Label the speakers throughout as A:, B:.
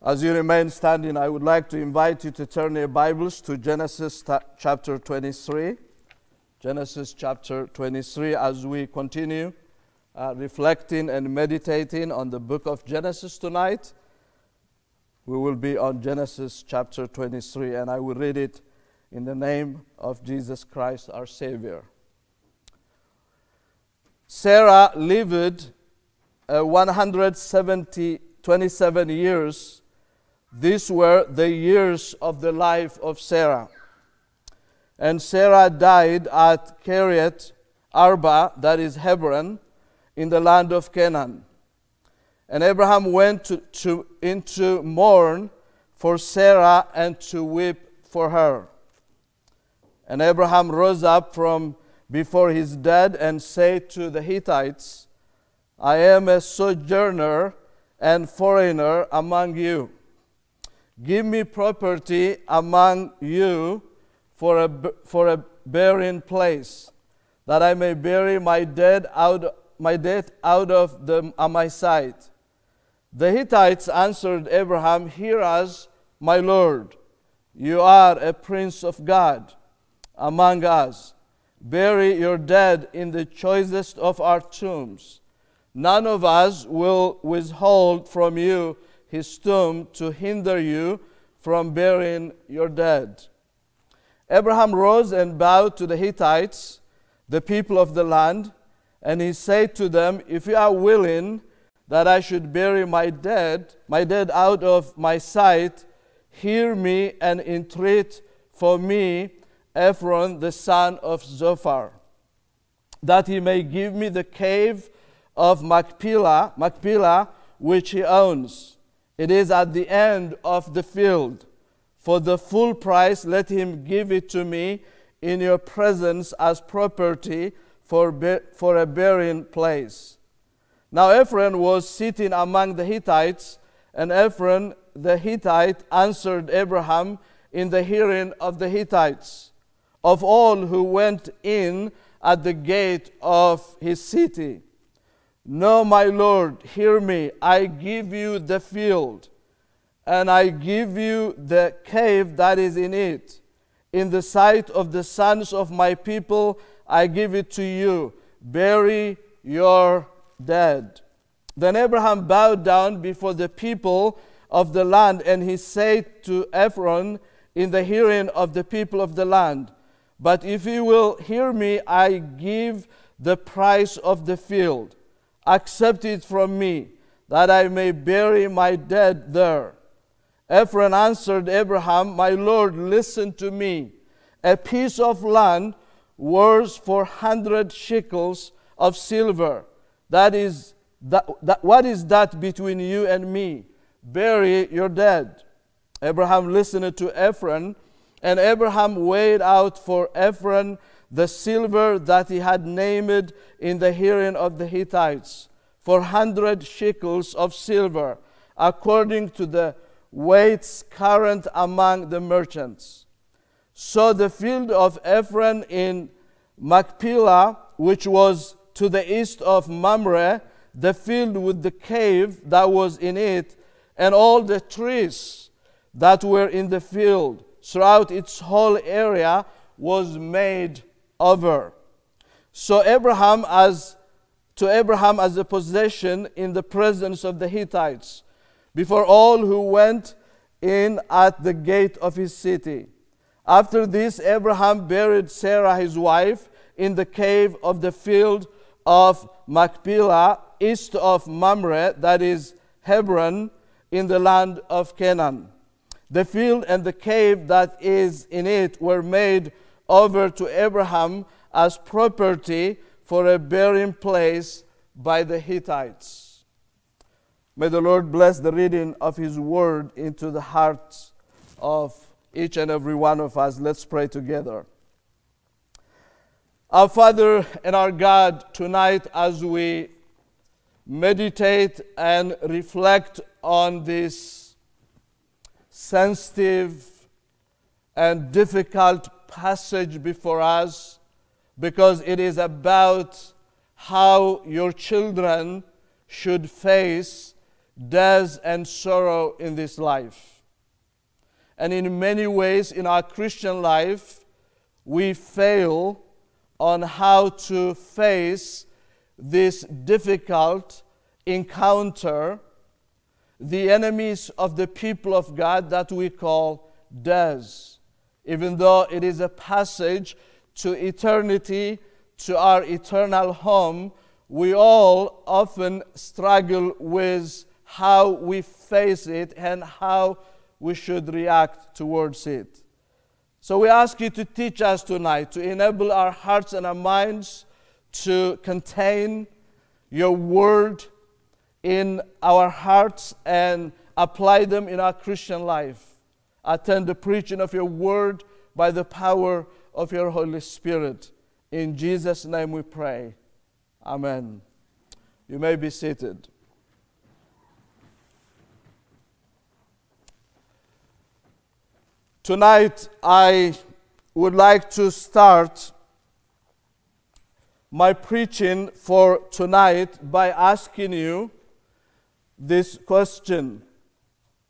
A: As you remain standing, I would like to invite you to turn your Bibles to Genesis chapter 23. Genesis chapter 23, as we continue uh, reflecting and meditating on the book of Genesis tonight. We will be on Genesis chapter 23, and I will read it in the name of Jesus Christ, our Savior. Sarah lived uh, 170, 27 years. These were the years of the life of Sarah. And Sarah died at Kiriath Arba, that is Hebron, in the land of Canaan. And Abraham went to, to, into mourn for Sarah and to weep for her. And Abraham rose up from before his dead and said to the Hittites, I am a sojourner and foreigner among you. Give me property among you for a, for a burying place, that I may bury my dead out, my dead out of the, on my sight. The Hittites answered Abraham, Hear us, my Lord. You are a prince of God among us. Bury your dead in the choicest of our tombs. None of us will withhold from you his tomb to hinder you from burying your dead. Abraham rose and bowed to the Hittites, the people of the land, and he said to them, If you are willing that I should bury my dead, my dead out of my sight, hear me and entreat for me Ephron the son of Zophar, that he may give me the cave of Machpelah, Machpelah, which he owns. It is at the end of the field. For the full price, let him give it to me in your presence as property for, for a burying place. Now Ephron was sitting among the Hittites, and Ephron the Hittite answered Abraham in the hearing of the Hittites, of all who went in at the gate of his city. No, my Lord, hear me. I give you the field, and I give you the cave that is in it. In the sight of the sons of my people, I give it to you. Bury your dead. Then Abraham bowed down before the people of the land, and he said to Ephron in the hearing of the people of the land, But if you will hear me, I give the price of the field. Accept it from me, that I may bury my dead there. Ephron answered Abraham, My Lord, listen to me. A piece of land worth four hundred shekels of silver. That is that, that, what is that between you and me? Bury your dead. Abraham listened to Ephron, and Abraham weighed out for Ephron the silver that he had named in the hearing of the Hittites, four hundred shekels of silver, according to the weights current among the merchants. So the field of Ephron in Machpelah, which was to the east of Mamre, the field with the cave that was in it, and all the trees that were in the field throughout its whole area was made over. So Abraham as to Abraham as a possession in the presence of the Hittites, before all who went in at the gate of his city. After this, Abraham buried Sarah his wife in the cave of the field of Machpelah, east of Mamre, that is Hebron, in the land of Canaan. The field and the cave that is in it were made over to Abraham as property for a burying place by the Hittites. May the Lord bless the reading of His word into the hearts of each and every one of us. Let's pray together. Our Father and our God, tonight as we meditate and reflect on this sensitive and difficult passage before us, because it is about how your children should face death and sorrow in this life. And in many ways in our Christian life, we fail on how to face this difficult encounter, the enemies of the people of God that we call death. Even though it is a passage to eternity, to our eternal home, we all often struggle with how we face it and how we should react towards it. So we ask you to teach us tonight, to enable our hearts and our minds to contain your word in our hearts and apply them in our Christian life. Attend the preaching of your word by the power of your Holy Spirit. In Jesus' name we pray. Amen. You may be seated. Tonight, I would like to start my preaching for tonight by asking you this question.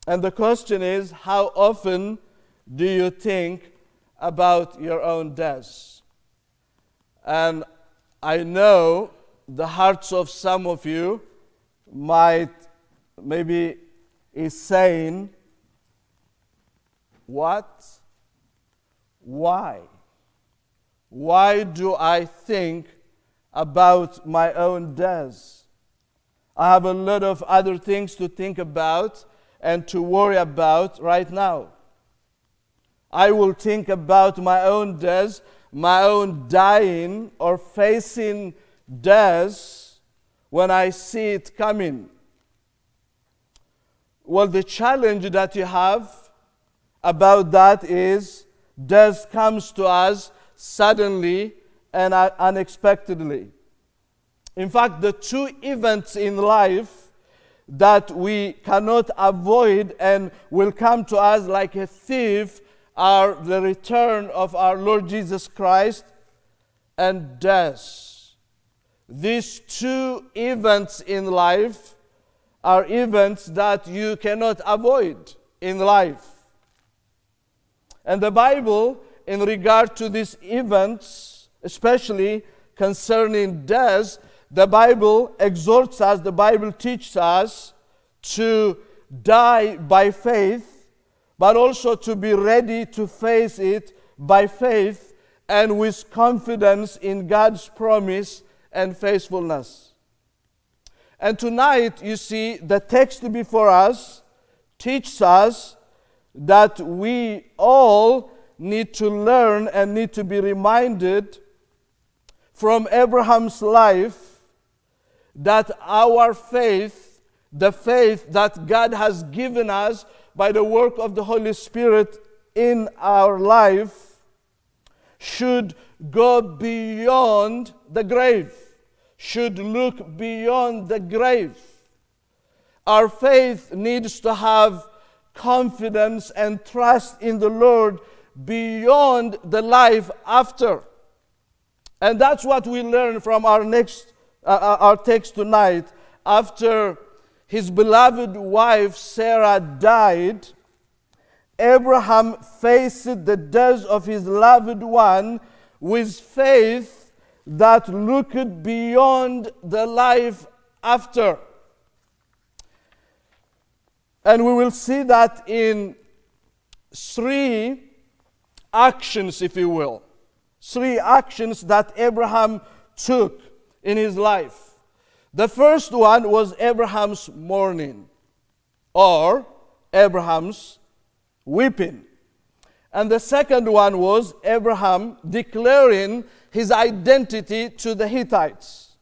A: And the question is How often do you think about your own death? And I know the hearts of some of you might maybe is saying, What? Why? Why do I think about my own death? I have a lot of other things to think about and to worry about right now. I will think about my own death, my own dying, or facing death when I see it coming. Well, the challenge that you have about that is death comes to us suddenly and unexpectedly. In fact, the two events in life that we cannot avoid and will come to us like a thief are the return of our Lord Jesus Christ and death. These two events in life are events that you cannot avoid in life. And the Bible, in regard to these events, especially concerning death, the Bible exhorts us, the Bible teaches us to die by faith, but also to be ready to face it by faith and with confidence in God's promise and faithfulness. And tonight, you see, the text before us teaches us that we all need to learn and need to be reminded from Abraham's life that our faith, the faith that God has given us by the work of the Holy Spirit in our life, should go beyond the grave, should look beyond the grave. Our faith needs to have confidence and trust in the Lord beyond the life after. And that's what we learn from our next uh, uh our text tonight. After his beloved wife Sarah died, Abraham faced the death of his loved one with faith that looked beyond the life after. And we will see that in three actions, if you will. Three actions that Abraham took in his life. The first one was Abraham's mourning or Abraham's weeping. And the second one was Abraham declaring his identity to the Hittites.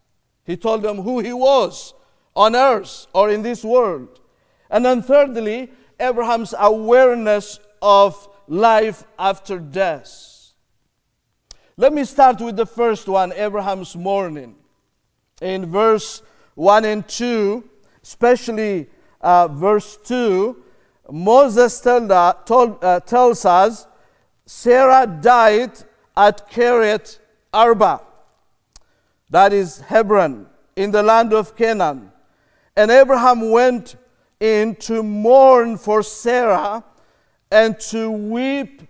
A: He told them who he was on earth or in this world. And then, thirdly, Abraham's awareness of life after death. Let me start with the first one Abraham's mourning. In verse 1 and 2, especially uh, verse 2, Moses told, uh, told, uh, tells us Sarah died at Kiriath Arba, that is Hebron, in the land of Canaan. And Abraham went in to mourn for Sarah and to weep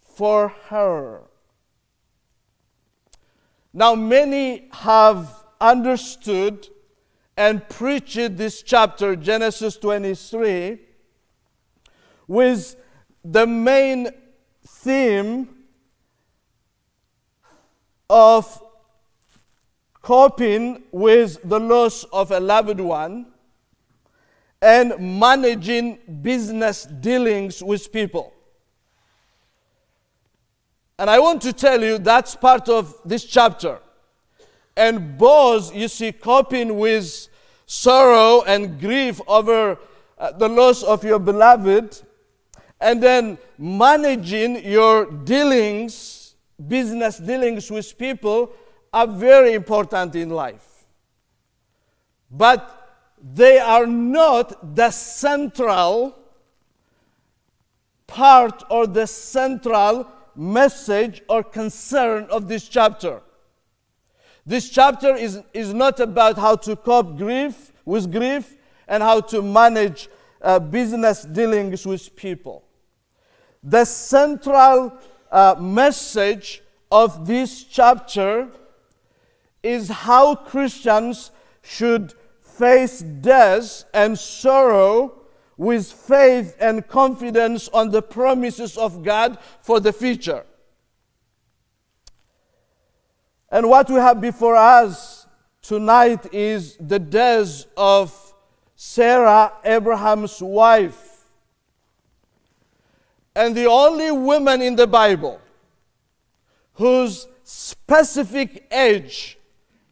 A: for her. Now, many have understood and preached this chapter, Genesis 23, with the main theme of coping with the loss of a loved one and managing business dealings with people. And I want to tell you that's part of this chapter. And Boaz, you see, coping with sorrow and grief over uh, the loss of your beloved, and then managing your dealings, business dealings with people, are very important in life. But they are not the central part or the central message or concern of this chapter. This chapter is, is not about how to cope grief with grief and how to manage uh, business dealings with people. The central uh, message of this chapter is how Christians should face death and sorrow with faith and confidence on the promises of God for the future. And what we have before us tonight is the death of Sarah, Abraham's wife. And the only woman in the Bible whose specific age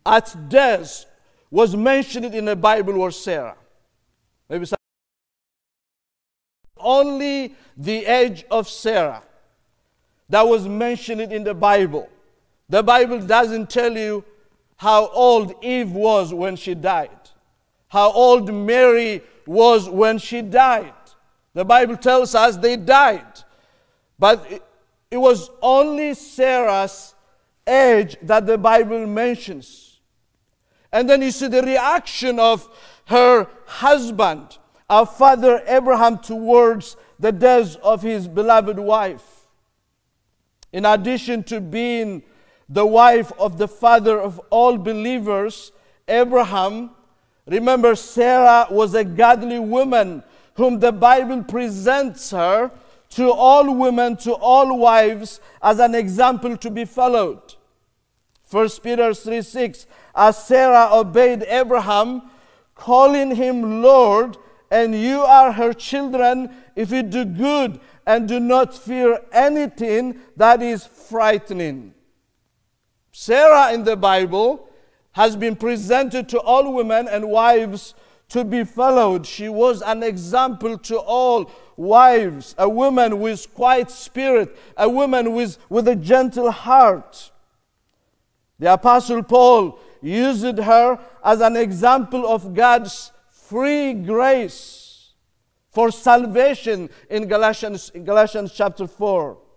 A: at death was mentioned in the Bible was Sarah. Maybe some only the age of Sarah that was mentioned in the Bible. The Bible doesn't tell you how old Eve was when she died, how old Mary was when she died. The Bible tells us they died. But it, was only Sarah's age that the Bible mentions. And then you see the reaction of her husband our father Abraham towards the death of his beloved wife. In addition to being the wife of the father of all believers, Abraham, remember, Sarah was a godly woman whom the Bible presents her to all women, to all wives, as an example to be followed. 1 Peter 3 6, as Sarah obeyed Abraham, calling him Lord, and you are her children if you do good and do not fear anything that is frightening. Sarah in the Bible has been presented to all women and wives to be followed. She was an example to all wives, a woman with quiet spirit, a woman with, with a gentle heart. The Apostle Paul used her as an example of God's free grace for salvation in Galatians, in Galatians chapter 4.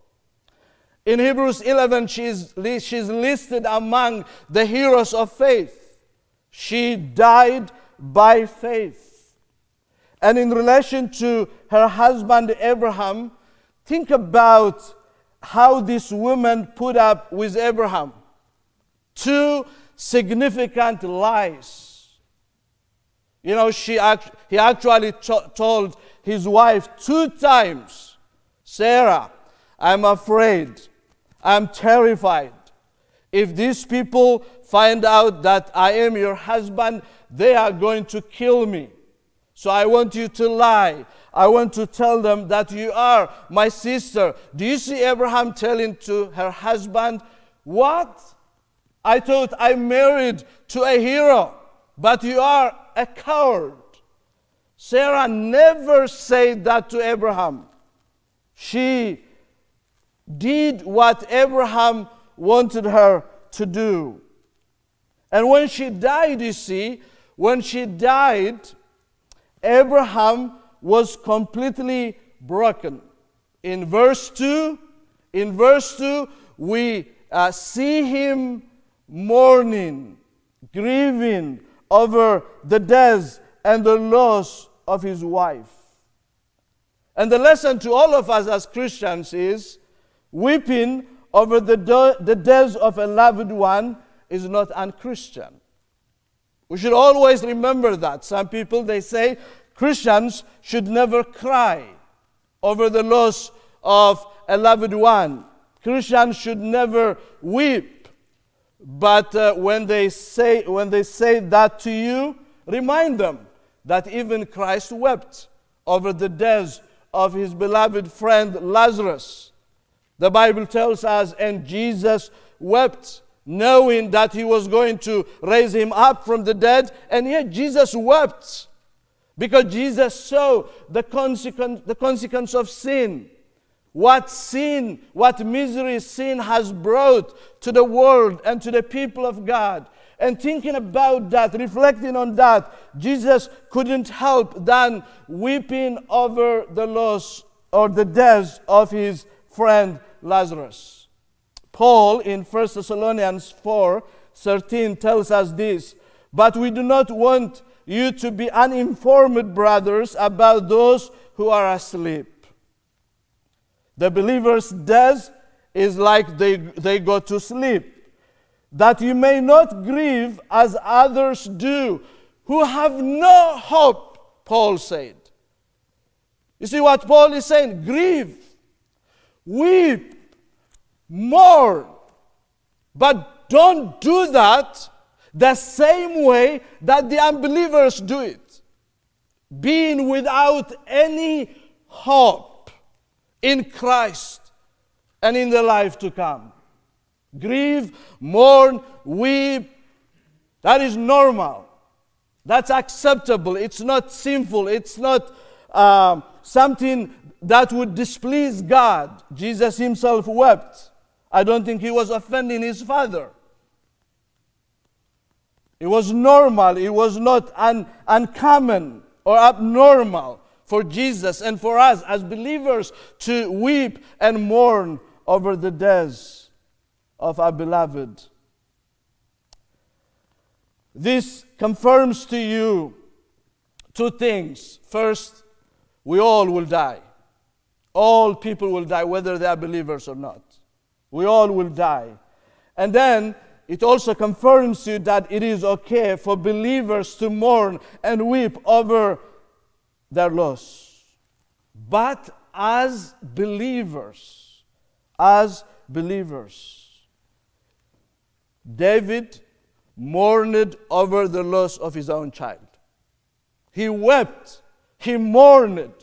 A: In Hebrews 11, she's, she's listed among the heroes of faith. She died by faith. And in relation to her husband Abraham, think about how this woman put up with Abraham. Two significant lies you know, she act, he actually told his wife two times, Sarah, I'm afraid, I'm terrified. If these people find out that I am your husband, they are going to kill me. So I want you to lie. I want to tell them that you are my sister. Do you see Abraham telling to her husband, What? I thought I married to a hero, but you are a coward. Sarah never said that to Abraham. She did what Abraham wanted her to do. And when she died, you see, when she died, Abraham was completely broken. In verse 2, in verse 2, we uh, see him mourning, grieving, over the death and the loss of his wife. And the lesson to all of us as Christians is weeping over the, do- the death of a loved one is not unchristian. We should always remember that. Some people they say Christians should never cry over the loss of a loved one. Christians should never weep. But uh, when, they say, when they say that to you, remind them that even Christ wept over the death of his beloved friend Lazarus. The Bible tells us, and Jesus wept, knowing that he was going to raise him up from the dead, and yet Jesus wept because Jesus saw the consequence, the consequence of sin. What sin, what misery sin has brought to the world and to the people of God. And thinking about that, reflecting on that, Jesus couldn't help than weeping over the loss or the death of his friend Lazarus. Paul in 1 Thessalonians 4 13 tells us this, but we do not want you to be uninformed, brothers, about those who are asleep. The believer's death is like they, they go to sleep that you may not grieve as others do, who have no hope, Paul said. You see what Paul is saying? Grieve, weep, mourn, but don't do that the same way that the unbelievers do it, being without any hope in Christ and in the life to come. Grieve, mourn, weep. That is normal. That's acceptable. It's not sinful. It's not uh, something that would displease God. Jesus himself wept. I don't think he was offending his father. It was normal. It was not un- uncommon or abnormal for Jesus and for us as believers to weep and mourn over the death of our beloved. This confirms to you two things. First, we all will die. All people will die, whether they are believers or not. We all will die. And then it also confirms you that it is okay for believers to mourn and weep over their loss. But as believers, as believers, David mourned over the loss of his own child. He wept, he mourned.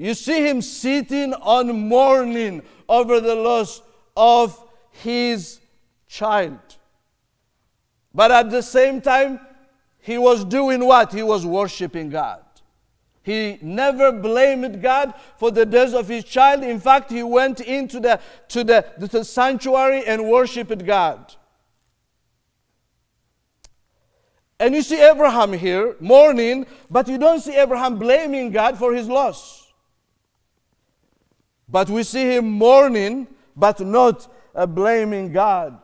A: You see him sitting on mourning over the loss of his child. But at the same time, he was doing what? He was worshiping God. He never blamed God for the death of his child. In fact, he went into the, to the, the sanctuary and worshiped God. And you see Abraham here mourning, but you don't see Abraham blaming God for his loss. But we see him mourning, but not uh, blaming God.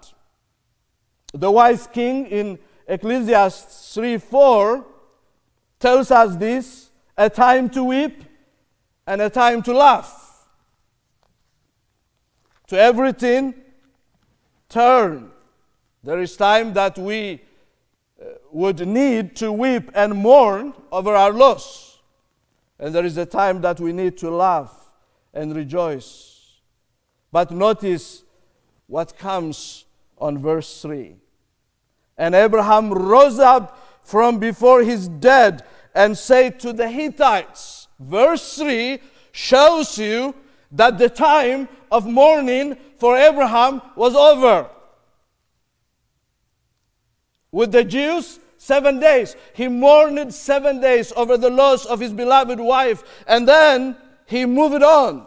A: The wise king in Ecclesiastes 3 4 tells us this a time to weep and a time to laugh. To everything, turn. There is time that we uh, would need to weep and mourn over our loss. And there is a time that we need to laugh and rejoice. But notice what comes on verse 3. And Abraham rose up from before his dead and say to the Hittites. Verse 3 shows you that the time of mourning for Abraham was over. With the Jews, seven days. He mourned seven days over the loss of his beloved wife, and then he moved on.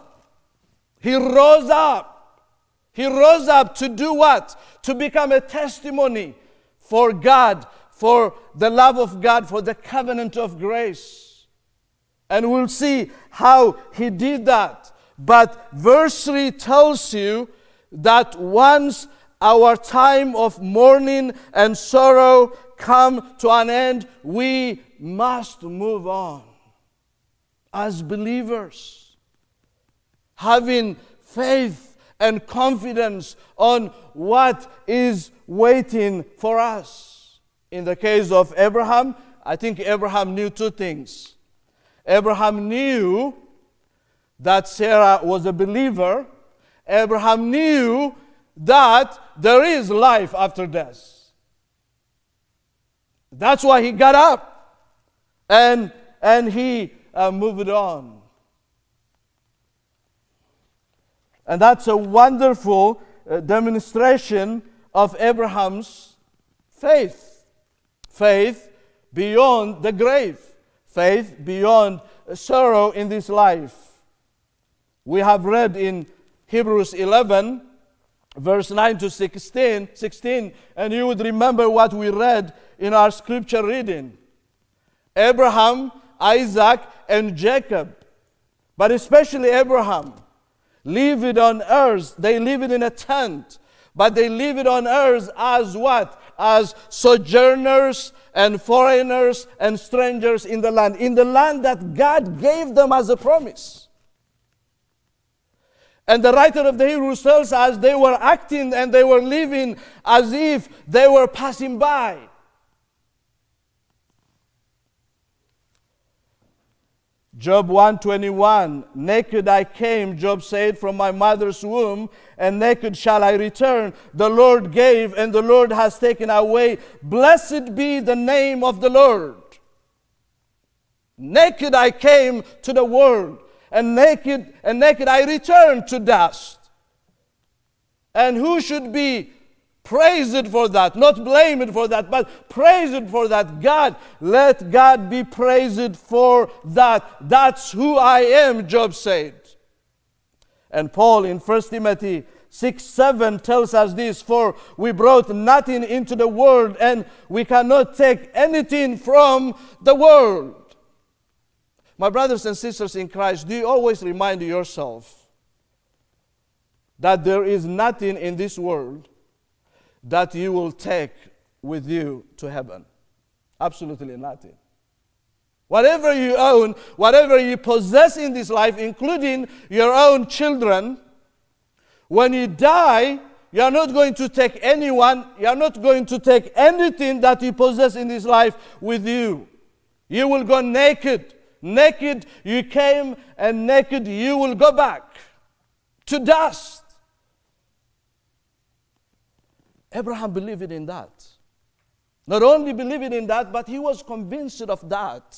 A: He rose up. He rose up to do what? To become a testimony for God for the love of God, for the covenant of grace. And we'll see how he did that. But verse 3 tells you that once our time of mourning and sorrow come to an end, we must move on as believers, having faith and confidence on what is waiting for us. In the case of Abraham, I think Abraham knew two things. Abraham knew that Sarah was a believer. Abraham knew that there is life after death. That's why he got up and, and he uh, moved on. And that's a wonderful uh, demonstration of Abraham's faith. Faith beyond the grave, faith beyond sorrow in this life. We have read in Hebrews 11, verse 9 to 16, 16, and you would remember what we read in our scripture reading Abraham, Isaac, and Jacob, but especially Abraham, live it on earth. They live it in a tent, but they lived it on earth as what? As sojourners and foreigners and strangers in the land, in the land that God gave them as a promise. And the writer of the Hebrews tells us they were acting and they were living as if they were passing by. Job 121 Naked I came, Job said, from my mother's womb, and naked shall I return. The Lord gave, and the Lord has taken away. Blessed be the name of the Lord. Naked I came to the world, and naked and naked I return to dust. And who should be praised for that, not blame it for that, but praise it for that. God, let God be praised for that. That's who I am, Job said. And Paul in 1 Timothy 6 7 tells us this For we brought nothing into the world, and we cannot take anything from the world. My brothers and sisters in Christ, do you always remind yourself that there is nothing in this world that you will take with you to heaven? Absolutely nothing. Whatever you own, whatever you possess in this life, including your own children, when you die, you are not going to take anyone, you are not going to take anything that you possess in this life with you. You will go naked. Naked you came, and naked you will go back to dust. Abraham believed in that. Not only believed in that, but he was convinced of that.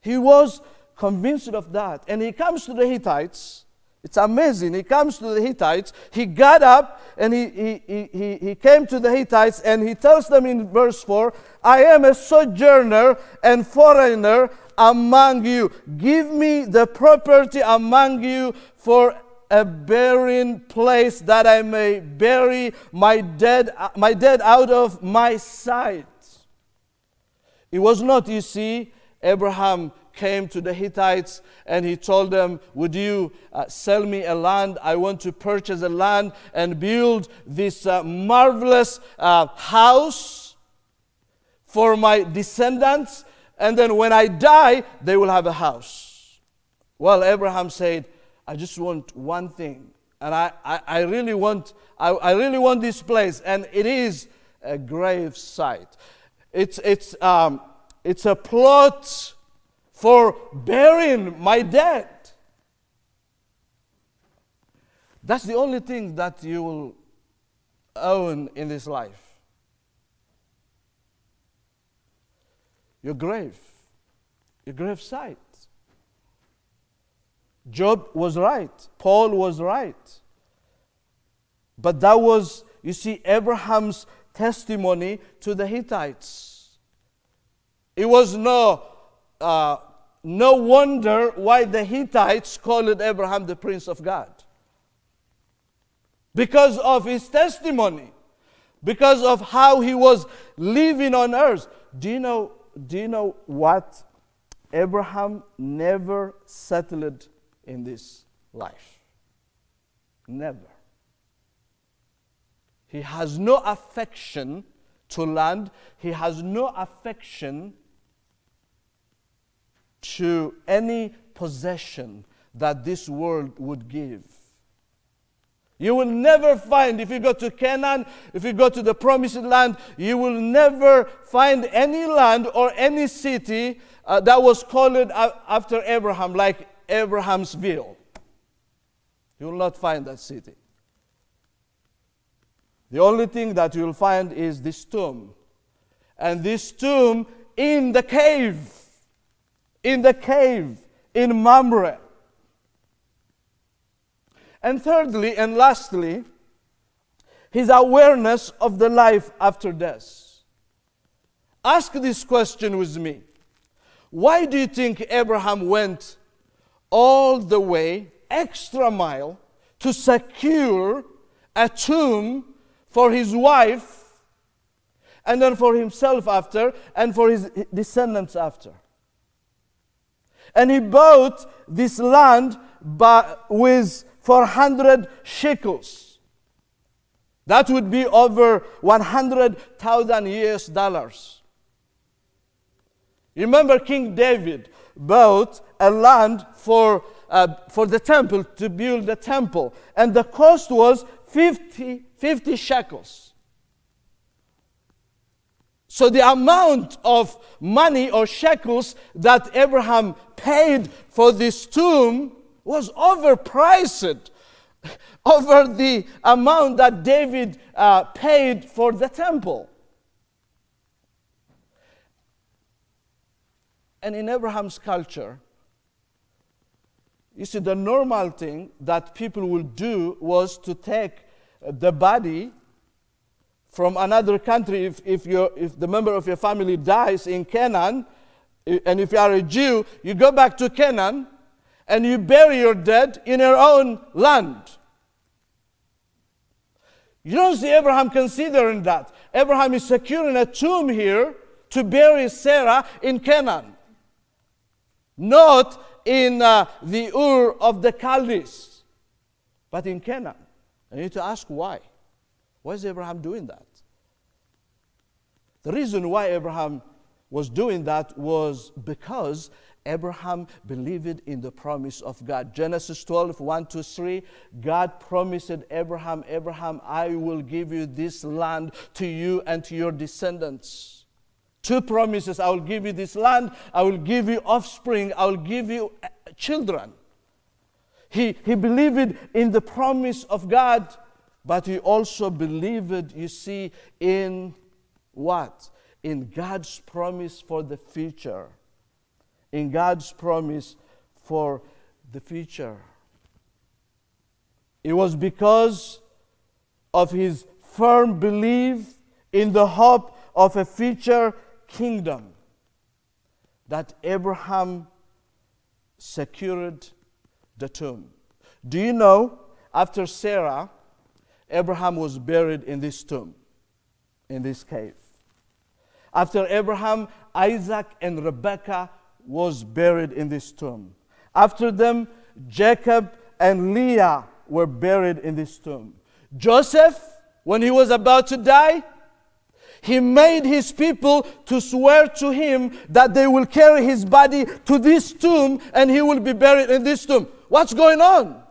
A: He was convinced of that. And he comes to the Hittites it's amazing. He comes to the Hittites. He got up and he, he, he, he came to the Hittites and he tells them in verse 4 I am a sojourner and foreigner among you. Give me the property among you for a burying place that I may bury my dead, my dead out of my sight. It was not, you see, Abraham came to the Hittites and he told them, Would you uh, sell me a land? I want to purchase a land and build this uh, marvelous uh, house for my descendants. And then when I die, they will have a house. Well, Abraham said, I just want one thing. And I, I, I really want I, I really want this place. And it is a grave site. It's, it's, um, it's a plot for burying my dead. That's the only thing that you will own in this life. Your grave, your grave site. Job was right. Paul was right. But that was, you see, Abraham's testimony to the Hittites. It was no uh, no wonder why the Hittites called Abraham the Prince of God. Because of his testimony, because of how he was living on earth. Do you know, do you know what? Abraham never settled in this life. Never. He has no affection to land. He has no affection to any possession that this world would give. You will never find, if you go to Canaan, if you go to the promised land, you will never find any land or any city uh, that was called after Abraham, like Abrahamsville. You will not find that city. The only thing that you'll find is this tomb. And this tomb in the cave, in the cave in Mamre. And thirdly and lastly, his awareness of the life after death. Ask this question with me. Why do you think Abraham went all the way, extra mile, to secure a tomb for his wife and then for himself after and for his descendants after? And he bought this land by, with 400 shekels. That would be over 100,000 US dollars. Remember, King David bought a land for, uh, for the temple to build the temple, and the cost was 50, 50 shekels. So the amount of money or shekels that Abraham paid for this tomb was overpriced over the amount that David uh, paid for the temple. And in Abraham's culture, you see, the normal thing that people would do was to take uh, the body from another country, if, if, if the member of your family dies in Canaan, uh, and if you are a Jew, you go back to Canaan and you bury your dead in your own land. You don't see Abraham considering that. Abraham is securing a tomb here to bury Sarah in Canaan, not in uh, the Ur of the Chaldees, but in Canaan. I need to ask why. Why is Abraham doing that? The reason why Abraham was doing that was because Abraham believed in the promise of God. Genesis 12, 1 to 3, God promised Abraham, Abraham, I will give you this land to you and to your descendants. Two promises I will give you this land, I will give you offspring, I will give you uh, children. He, he believed in the promise of God, but he also believed, you see, in what? In God's promise for the future. In God's promise for the future. It was because of his firm belief in the hope of a future kingdom that Abraham secured the tomb. Do you know, after Sarah, Abraham was buried in this tomb, in this cave. After Abraham, Isaac and Rebekah was buried in this tomb. After them, Jacob and Leah were buried in this tomb. Joseph, when he was about to die, he made his people to swear to him that they will carry his body to this tomb and he will be buried in this tomb. What's going on?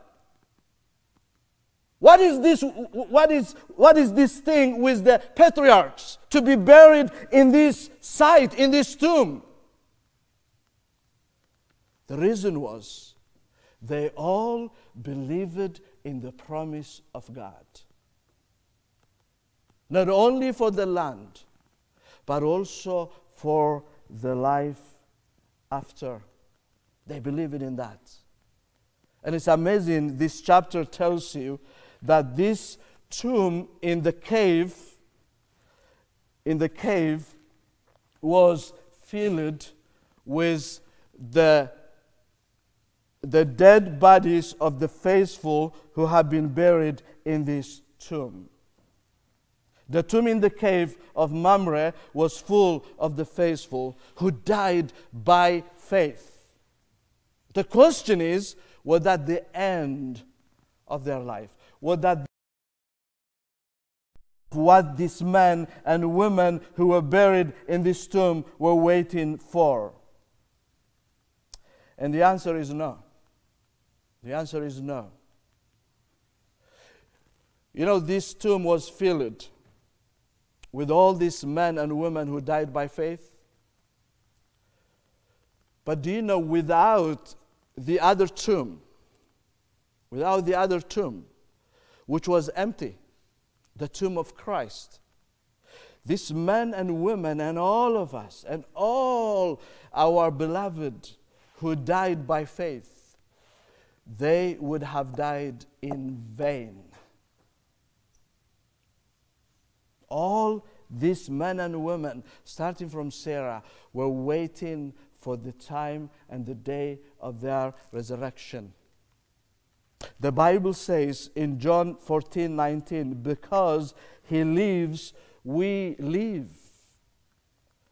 A: What is this? What is, what is this thing with the patriarchs to be buried in this site, in this tomb? The reason was they all believed in the promise of God. Not only for the land, but also for the life after. They believed in that. And it's amazing, this chapter tells you that this tomb in the cave in the cave was filled with the the dead bodies of the faithful who have been buried in this tomb. The tomb in the cave of Mamre was full of the faithful who died by faith. The question is, was that the end of their life? Was that what these men and women who were buried in this tomb were waiting for? And the answer is no. The answer is no. You know, this tomb was filled with all these men and women who died by faith. But do you know, without the other tomb, without the other tomb, which was empty, the tomb of Christ, these men and women and all of us and all our beloved who died by faith, they would have died in vain. All these men and women, starting from Sarah, were waiting for the time and the day of their resurrection. The Bible says in John 14 19, because he lives, we live.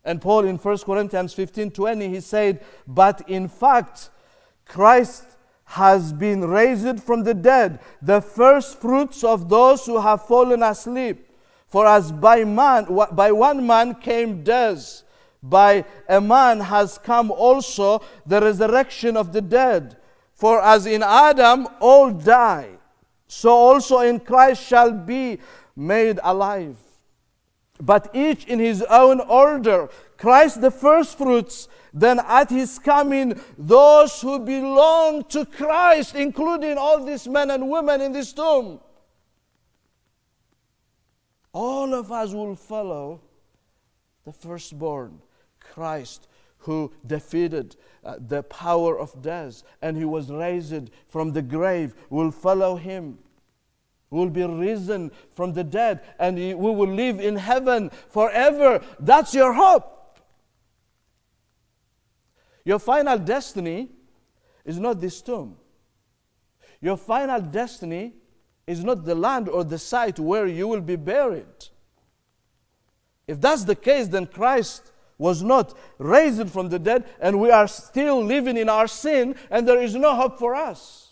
A: And Paul in 1 Corinthians 15 20, he said, But in fact, Christ has been raised from the dead, the first fruits of those who have fallen asleep. For as by man, by one man came death, by a man has come also the resurrection of the dead. For as in Adam all die, so also in Christ shall be made alive. But each in his own order. Christ the firstfruits, then at his coming, those who belong to Christ, including all these men and women in this tomb all of us will follow the firstborn, Christ, who defeated uh, the power of death and he was raised from the grave, will follow him. Will be risen from the dead and we will live in heaven forever. That's your hope. Your final destiny is not this tomb. Your final destiny is not the land or the site where you will be buried. If that's the case, then Christ was not raised from the dead, and we are still living in our sin, and there is no hope for us.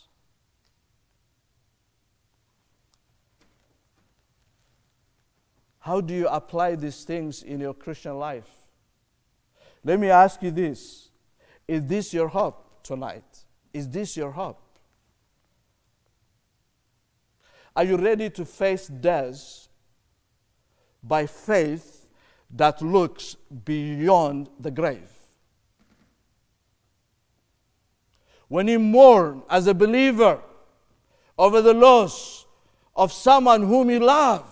A: How do you apply these things in your Christian life? Let me ask you this Is this your hope tonight? Is this your hope? Are you ready to face death by faith that looks beyond the grave? When you mourn as a believer over the loss of someone whom you love,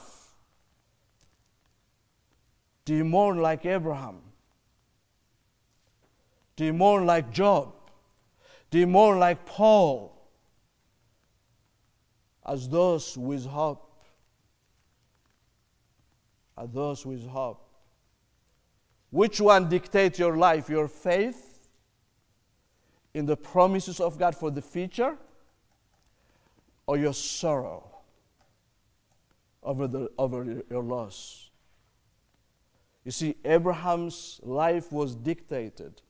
A: do you mourn like Abraham? Do you mourn like Job? Do you mourn like Paul? As those with hope. As those with hope. Which one dictates your life? Your faith in the promises of God for the future or your sorrow over, the, over your loss? You see, Abraham's life was dictated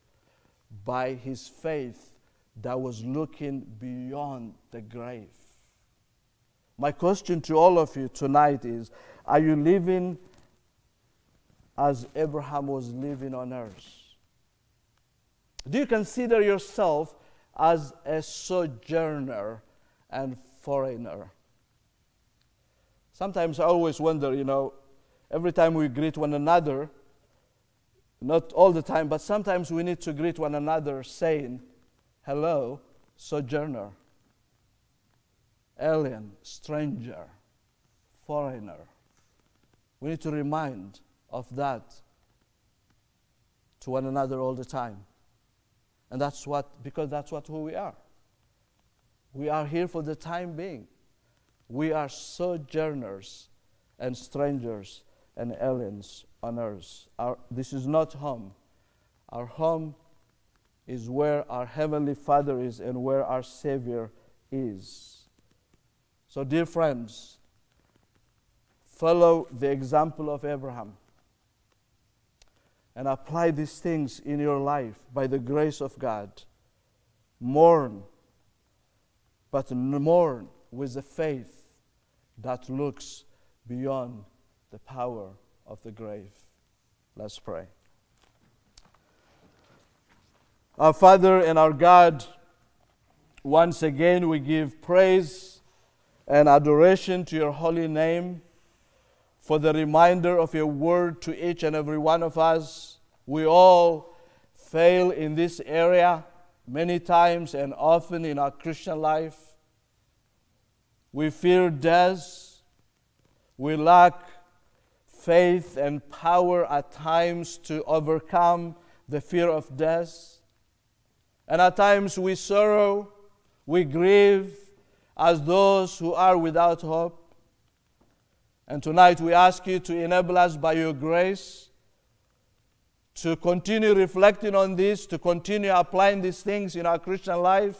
A: by his faith that was looking beyond the grave. My question to all of you tonight is Are you living as Abraham was living on earth? Do you consider yourself as a sojourner and foreigner? Sometimes I always wonder, you know, every time we greet one another, not all the time, but sometimes we need to greet one another saying, Hello, sojourner alien, stranger, foreigner. We need to remind of that to one another all the time. And that's what, because that's what who we are. We are here for the time being. We are sojourners and strangers and aliens on earth. Our, this is not home. Our home is where our Heavenly Father is and where our Savior is. So, dear friends, follow the example of Abraham and apply these things in your life by the grace of God. Mourn, but mourn with a faith that looks beyond the power of the grave. Let's pray. Our Father and our God, once again we give praise and adoration to your holy name for the reminder of your word to each and every one of us. We all fail in this area many times and often in our Christian life. We fear death. We lack faith and power at times to overcome the fear of death. And at times we sorrow, we grieve as those who are without hope. And tonight we ask you to enable us by your grace to continue reflecting on this, to continue applying these things in our Christian life,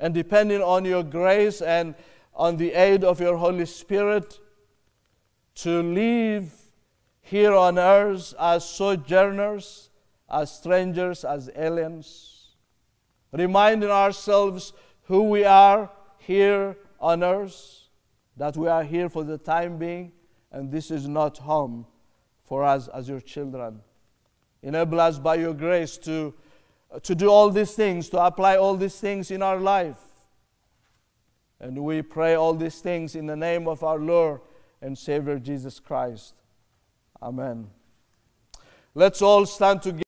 A: and depending on your grace and on the aid of your Holy Spirit, to live here on earth as sojourners, as strangers, as aliens, reminding ourselves who we are here on earth, that we are here for the time being, and this is not home for us as your children. Enable us by your grace to, to do all these things, to apply all these things in our life. And we pray all these things in the name of our Lord and Savior Jesus Christ. Amen. Let's all stand together.